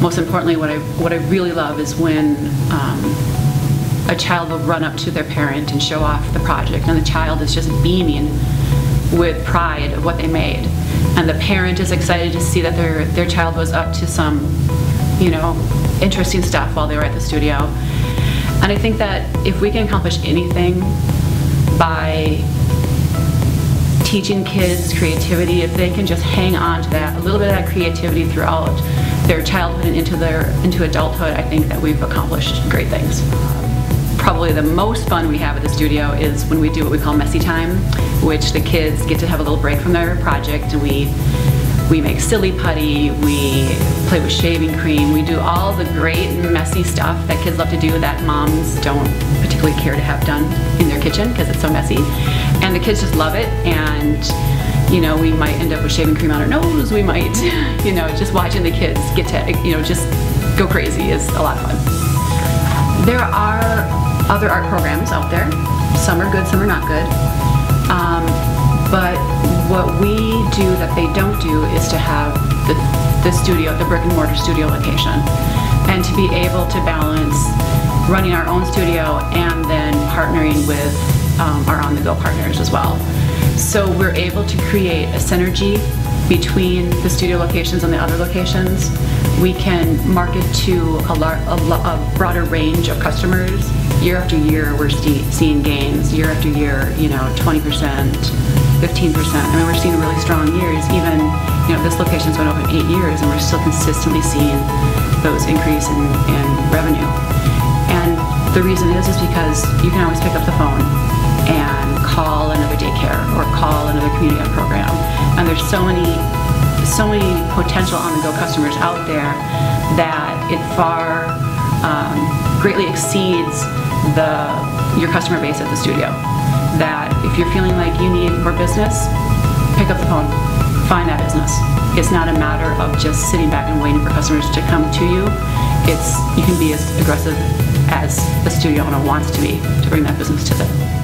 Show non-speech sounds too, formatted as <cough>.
most importantly, what I, what I really love is when um, a child will run up to their parent and show off the project, and the child is just beaming with pride of what they made. And the parent is excited to see that their, their child was up to some, you know, interesting stuff while they were at the studio. And I think that if we can accomplish anything by teaching kids creativity, if they can just hang on to that, a little bit of that creativity throughout their childhood and into their into adulthood, I think that we've accomplished great things. Probably the most fun we have at the studio is when we do what we call messy time, which the kids get to have a little break from their project and we we make silly putty, we play with shaving cream, we do all the great messy stuff that kids love to do that moms don't particularly care to have done in their kitchen because it's so messy. And the kids just love it and you know, we might end up with shaving cream on our nose, we might, <laughs> you know, just watching the kids get to, you know, just go crazy is a lot of fun. There are other art programs out there. Some are good, some are not good. Um, but what we do that they don't do is to have the, the studio, the brick and mortar studio location, and to be able to balance running our own studio and then partnering with um, our on-the-go partners as well. So we're able to create a synergy between the studio locations and the other locations. We can market to a, a, a broader range of customers. Year after year, we're seeing gains. Year after year, you know, 20%, 15%. I mean, we're seeing really strong years. Even, you know, this location's been open eight years, and we're still consistently seeing those increase in, in revenue. And the reason is, is because you can always pick up the phone and call another daycare or call another community ed program. And there's so many, so many potential on-the-go customers out there that it far um, greatly exceeds the your customer base at the studio. That if you're feeling like you need more business, pick up the phone, find that business. It's not a matter of just sitting back and waiting for customers to come to you. It's you can be as aggressive as the studio owner wants to be to bring that business to them.